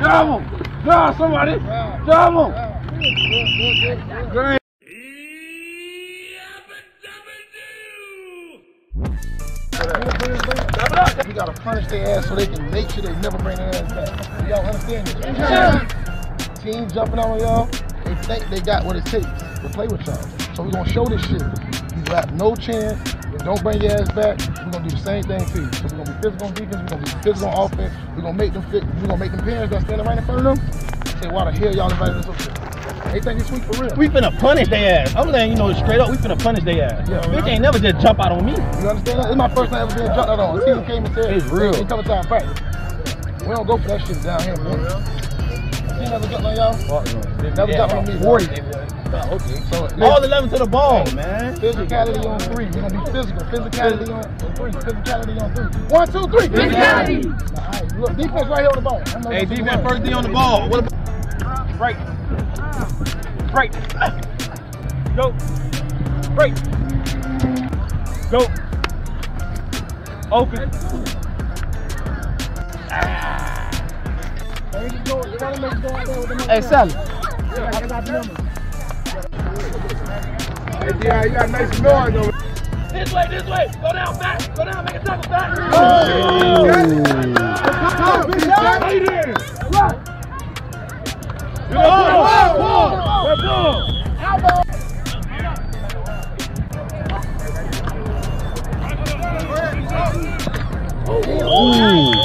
Double! Drive somebody! Double! Great. We gotta punish their ass so they can make sure they never bring their ass back. Y'all understand this? Teams jumping on y'all, they think they got what it takes to play with y'all. So we're gonna show this shit. You got no chance. Don't bring your ass back. We're gonna do the same thing to you. So we're gonna be physical on defense. We're gonna be physical on offense. We're gonna make them fit. We're gonna make them parents that standing right in front of them say, "Why the hell y'all invited us up here?" They think it's sweet for real. We finna punish their ass. I'm letting you know straight up, we finna punish their ass. Yeah. Bitch ain't never just jump out on me. You understand that? It's my first time ever being jumped out on. A team came and said, It's real. They coming to our practice. We don't go for that shit down here, man. Team never jumped on y'all? Never jumped on me. Warrior. Okay. So All 11 to the ball, man. Physicality on three. We're gonna be physical. Physicality on three. Physicality on three. One, two, three. Physicality. All right. Look, defense right here on the ball. Hey, defense first D on the ball. What about right? Right. Go. Right. Go. Open. There you go. Yeah, I got the numbers. Hey, yeah, you got nice noise over This way, this way. Go down, back. Go down, make a tackle, back. Right there. Let's go. Get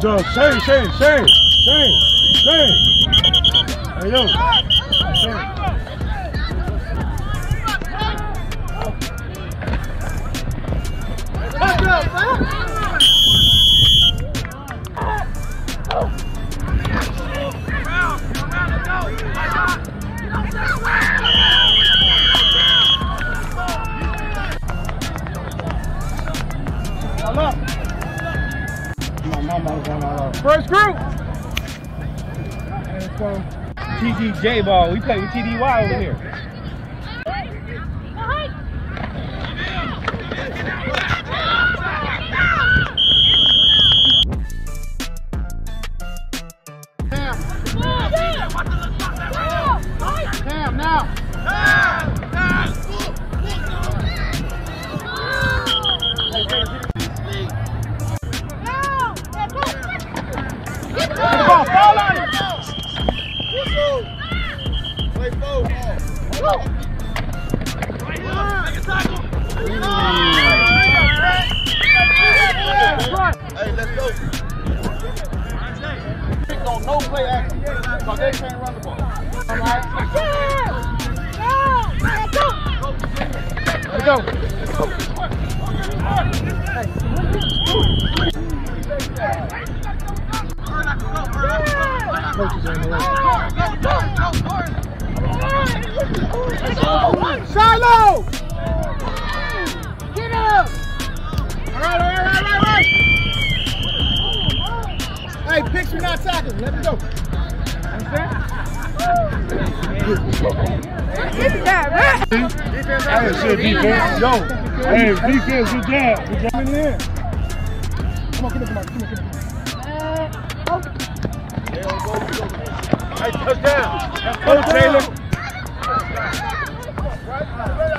Job. Shane, Shane, Shane, Shane, Shane. Hey, yo. Shane. Group. TDJ ball. We play with TDY over here. Hey, let's go. On no play action. Because they can't run the ball. All right? Let's go. Coaches are in the way. Shiloh! Get up! All right, all right, all right, all right. Hey, picks me not tackling. Let me go. Hey, shit, defense. Yo. Hey, defense, good job. Good job in there. Come on, come on, come on, come on, come on. Hey, touchdown. Go, Taylor.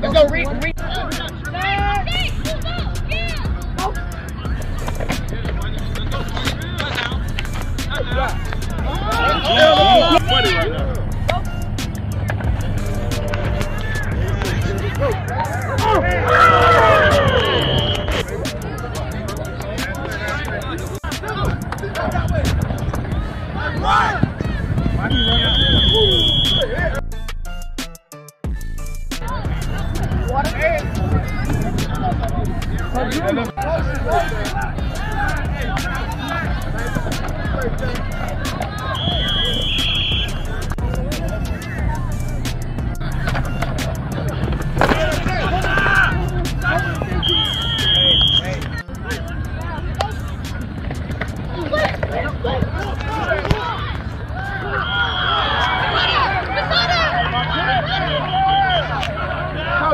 Let's go, Reed. Reed. Oh, oh, oh,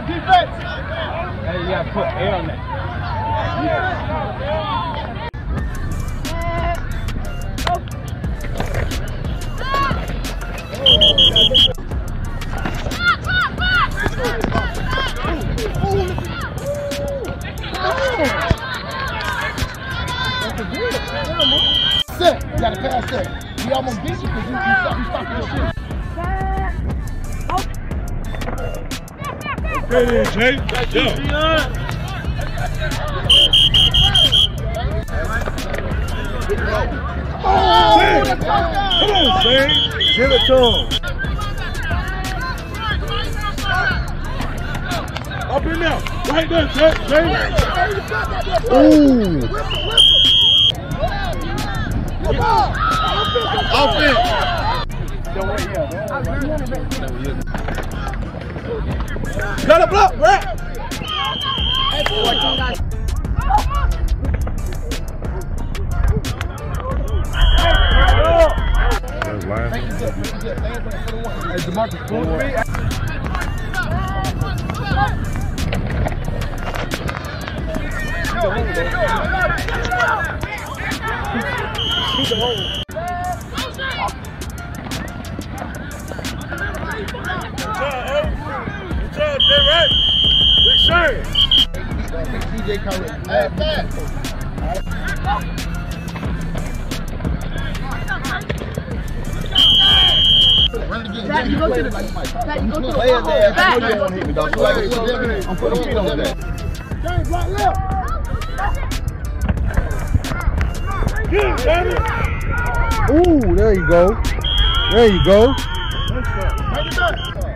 now. Hey, you gotta put air on that. Set. You gotta pass that. We almost beat you because you, you, shit. Hey, Jay. Yeah. Oh, Say. Come on, Say. Give it to him. Up in there. Right there, Jay. Jay. Ooh. Offense. Cut a block, Brett. That's last. Hey, DeMarcus, pull three. Good Jay, right? Big Shane. DJ Khaled. Hey. Run it again. You go to the- Zach, you go to the wall. Zach. I'm putting feet on that. James, right left. Good, Danny. Ooh, there you go. There you go.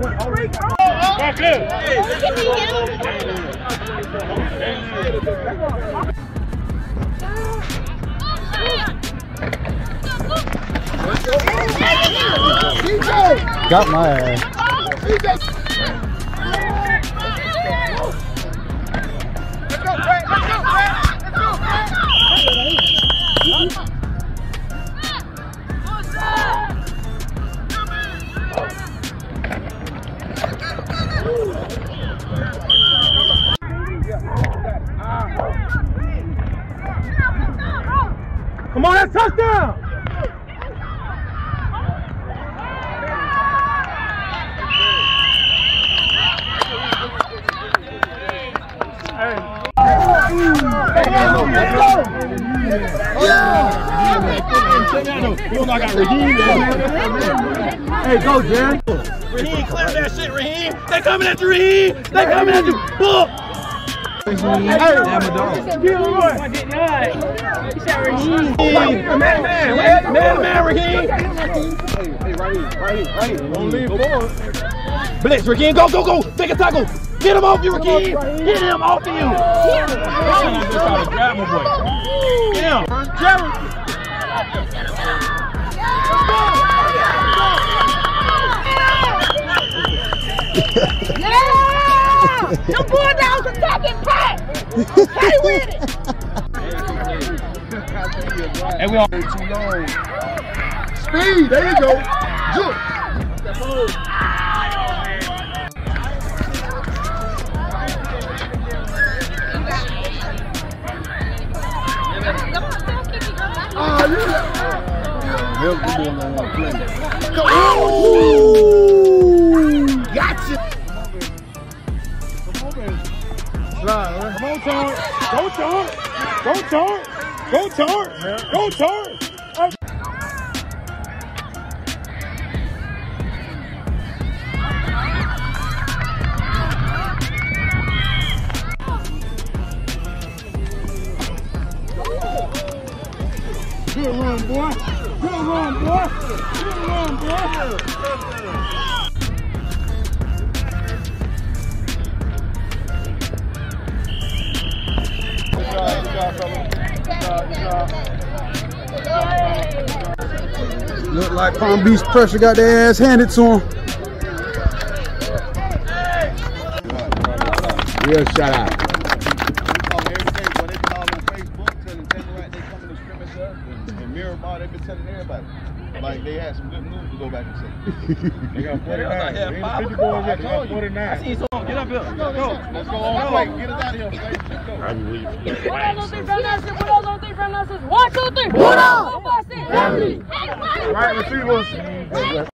Back. Got my uh, ass. Come on, that's touchdown. Hey, go, Jen. Raheem, clear that shit, Raheem. They coming at you, Raheem. They coming at you. Man, man, man, man, man, leave forward. Blitz, Raheem, go, go, go. Take a tackle. Get him off you, Raheem. Get him off of you. I'm just trying to grab my boy. Yeah! Stay with it! And we all Too long. Speed. There you go. Jump. Ah, yeah. Help the boy don't want to play. Come right? Come on, Tar. Go, Tar. Go, Tar. Go, Tar. Go, Tar. Good run, boy. Good run, boy. Good run, boy. Look like Palm Beach pressure got their ass handed to him. Real shout out. Call me every day, boy. They been all on Facebook telling Telluride they coming to scrimmage us. And, and Miramar, they been telling everybody. Like they had some good news to go back and say. They got 49. Yeah, They in the five 50 boys, they I got told you. 49. See some. Get up here. Go. Go. Let's go on play. Get us out of here, Slade. Let's go. I believe. What all those three from us? What all those three from us? One, two, three. What up? Right receivers.